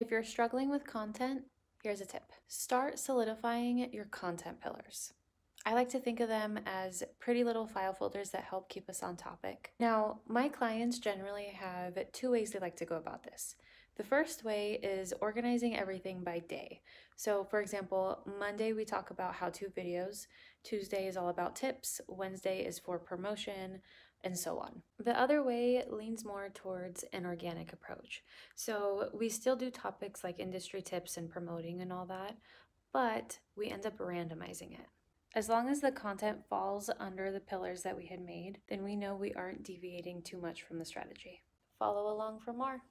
If you're struggling with content, here's a tip start solidifying your content pillars. I like to think of them as pretty little file folders that help keep us on topic. Now, my clients generally have two ways they like to go about this. The first way is organizing everything by day. So, for example, Monday we talk about how to videos, Tuesday is all about tips, Wednesday is for promotion, and so on. The other way leans more towards an organic approach. So, we still do topics like industry tips and promoting and all that, but we end up randomizing it. As long as the content falls under the pillars that we had made, then we know we aren't deviating too much from the strategy. Follow along for more.